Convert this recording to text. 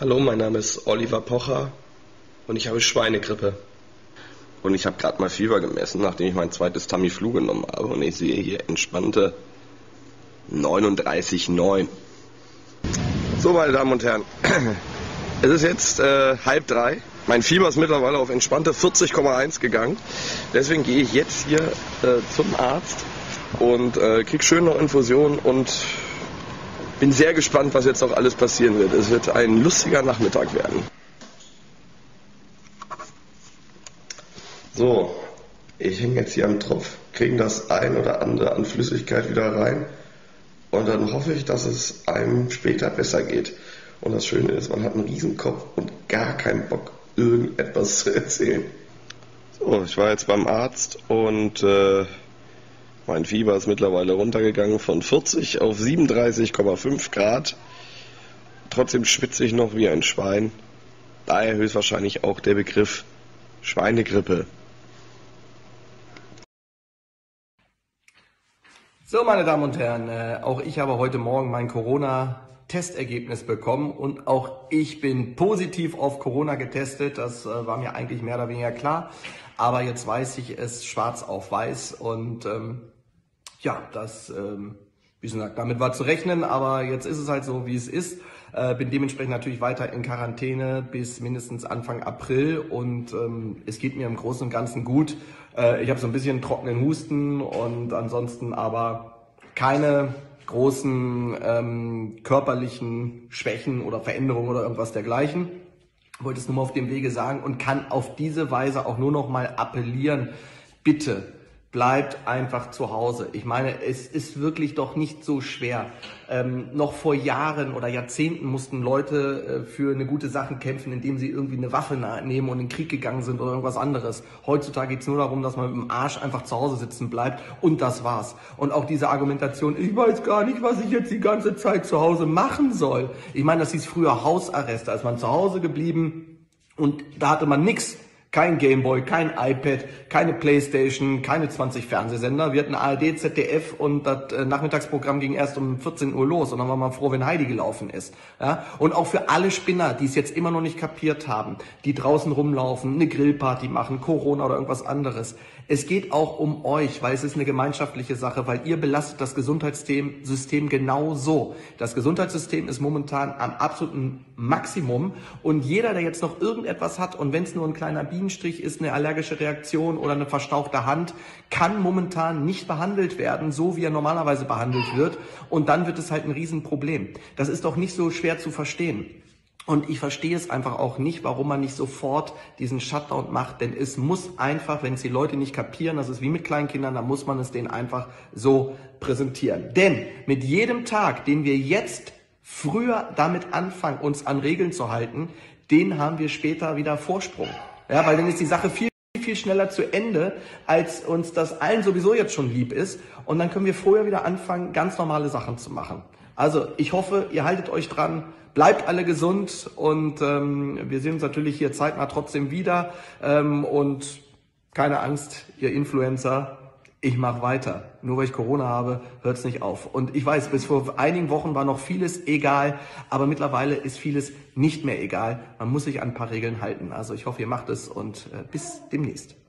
Hallo, mein Name ist Oliver Pocher und ich habe Schweinegrippe. Und ich habe gerade mal Fieber gemessen, nachdem ich mein zweites Tamiflu genommen habe. Und ich sehe hier entspannte 39,9. So, meine Damen und Herren, es ist jetzt äh, halb drei. Mein Fieber ist mittlerweile auf entspannte 40,1 gegangen. Deswegen gehe ich jetzt hier äh, zum Arzt und äh, krieg schön noch Infusionen und bin sehr gespannt, was jetzt noch alles passieren wird. Es wird ein lustiger Nachmittag werden. So, ich hänge jetzt hier am Tropf, kriege das ein oder andere an Flüssigkeit wieder rein und dann hoffe ich, dass es einem später besser geht. Und das Schöne ist, man hat einen Riesenkopf und gar keinen Bock, irgendetwas zu erzählen. So, ich war jetzt beim Arzt und äh, mein Fieber ist mittlerweile runtergegangen von 40 auf 37,5 Grad. Trotzdem schwitze ich noch wie ein Schwein. Daher höchstwahrscheinlich auch der Begriff Schweinegrippe. So, meine Damen und Herren, äh, auch ich habe heute Morgen mein Corona-Testergebnis bekommen und auch ich bin positiv auf Corona getestet. Das äh, war mir eigentlich mehr oder weniger klar. Aber jetzt weiß ich es schwarz auf weiß und ähm, ja, das, ähm, wie gesagt, damit war zu rechnen, aber jetzt ist es halt so, wie es ist. Äh, bin dementsprechend natürlich weiter in Quarantäne bis mindestens Anfang April und ähm, es geht mir im Großen und Ganzen gut. Äh, ich habe so ein bisschen trockenen Husten und ansonsten aber keine großen ähm, körperlichen Schwächen oder Veränderungen oder irgendwas dergleichen. Ich wollte es nur mal auf dem Wege sagen und kann auf diese Weise auch nur noch mal appellieren, bitte bleibt einfach zu Hause. Ich meine, es ist wirklich doch nicht so schwer. Ähm, noch vor Jahren oder Jahrzehnten mussten Leute äh, für eine gute Sache kämpfen, indem sie irgendwie eine Waffe nehmen und in den Krieg gegangen sind oder irgendwas anderes. Heutzutage geht es nur darum, dass man mit dem Arsch einfach zu Hause sitzen bleibt und das war's. Und auch diese Argumentation, ich weiß gar nicht, was ich jetzt die ganze Zeit zu Hause machen soll. Ich meine, das hieß früher Hausarrest, ist man zu Hause geblieben und da hatte man nichts kein Gameboy, kein iPad, keine Playstation, keine 20 Fernsehsender. Wir hatten ARD, ZDF und das äh, Nachmittagsprogramm ging erst um 14 Uhr los und dann war man froh, wenn Heidi gelaufen ist. Ja? Und auch für alle Spinner, die es jetzt immer noch nicht kapiert haben, die draußen rumlaufen, eine Grillparty machen, Corona oder irgendwas anderes. Es geht auch um euch, weil es ist eine gemeinschaftliche Sache, weil ihr belastet das Gesundheitssystem genau so. Das Gesundheitssystem ist momentan am absoluten Maximum und jeder, der jetzt noch irgendetwas hat und wenn es nur ein kleiner Bienenstrich ist, eine allergische Reaktion oder eine verstauchte Hand, kann momentan nicht behandelt werden, so wie er normalerweise behandelt wird und dann wird es halt ein Riesenproblem. Das ist doch nicht so schwer zu verstehen. Und ich verstehe es einfach auch nicht, warum man nicht sofort diesen Shutdown macht, denn es muss einfach, wenn es die Leute nicht kapieren, das ist wie mit Kleinkindern, dann muss man es denen einfach so präsentieren. Denn mit jedem Tag, den wir jetzt früher damit anfangen, uns an Regeln zu halten, den haben wir später wieder Vorsprung. Ja, weil dann ist die Sache viel viel schneller zu Ende, als uns das allen sowieso jetzt schon lieb ist. Und dann können wir vorher wieder anfangen, ganz normale Sachen zu machen. Also ich hoffe, ihr haltet euch dran. Bleibt alle gesund und ähm, wir sehen uns natürlich hier zeitnah trotzdem wieder. Ähm, und keine Angst, ihr Influencer, ich mache weiter. Nur weil ich Corona habe, hört es nicht auf. Und ich weiß, bis vor einigen Wochen war noch vieles egal, aber mittlerweile ist vieles nicht mehr egal. Man muss sich an ein paar Regeln halten. Also ich hoffe, ihr macht es und äh, bis demnächst.